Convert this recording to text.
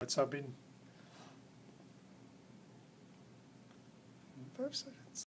What's up in five seconds?